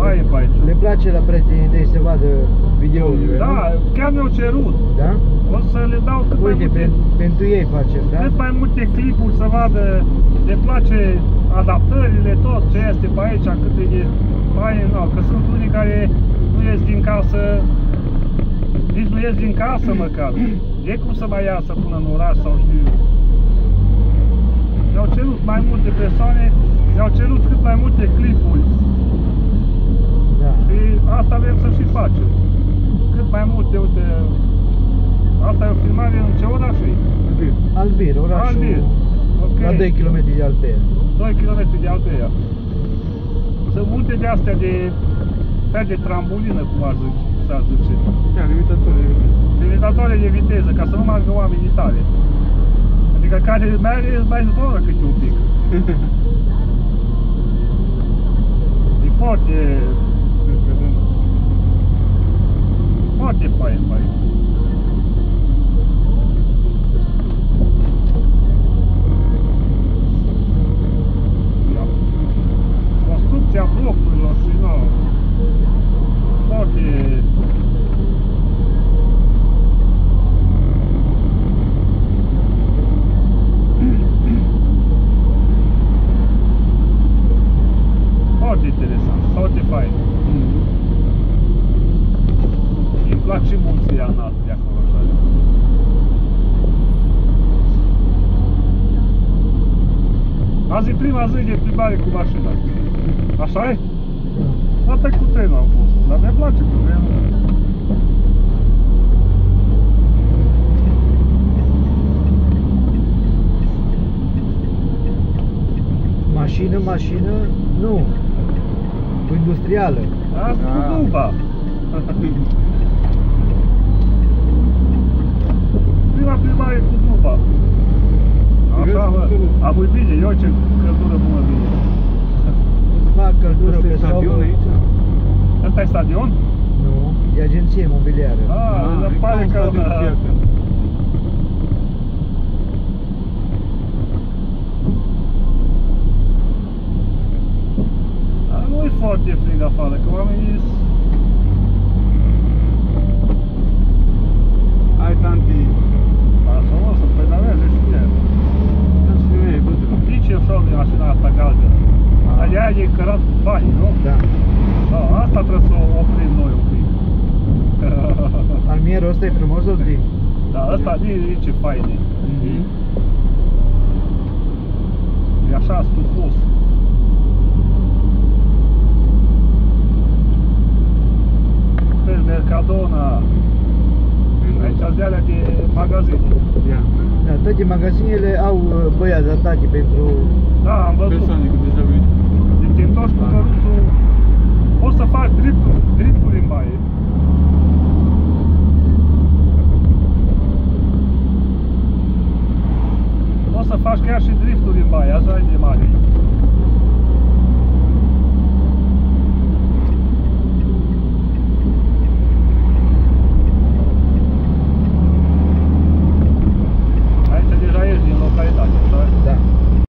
Baie pe aici. Le place la prietenii tăi să vadă videourile, Da, nu? chiar mi-au cerut. Da? O să le dau cât mai Uite, multe, pen, pentru ei facem, da? cât mai multe clipuri să vadă, le place adaptările, tot ce este pe aici, cât e de baie, nu, că sunt unii care nu ies din casă, nici nu ies din casă măcar. E cum să mai iasă până în oraș sau știu eu. Mi-au cerut mai multe persoane, mi-au cerut cât mai multe clipuri Da. și asta vrem să și facem. Cât mai multe, uite, asta e o filmare în ce oraș e? Albir, orașul Albir. Ok. la 2 km de Altea. 2 km de Alteia. Sunt multe de astea de fel de trambulină, cum ar zice, s-ar zice. Da, limitatorii. Limitatoare de viteză, ca să nu meargă oamenii tale. Adică care merge, îți mai zboară câte un pic. E și munții înalt de acolo așa. Azi e prima zi de plimbare cu mașina. Așa e? Poate cu trenul am fost, dar mi-e place cu trenul. Mașină, mașină, nu. Industrială. Asta Da. cu duba. mă, am bine, eu ce căldură bună vine. Îți fac căldură pe stadion aici? Asta e stadion? Nu, e agenție mobiliară. Ah, Ah, îmi pare că... nu e foarte frig afară, că oamenii cărat cu bani, nu? Da. Da, asta trebuie să o oprim noi un pic. Palmierul ăsta e frumos, Oldi? Da, ăsta nici nici ce fain e. Mhm. E așa stufos. Pe Mercadona. Aici sunt de alea de magazin. Ia. Da, toate magazinele au uh, băia de atache pentru... Da, am văzut. Persoane cu deja venit. Deci te întorci cu căruțul, poți să faci drifturi, drifturi în baie. Poți să faci chiar și drifturi în baie, așa e de mare.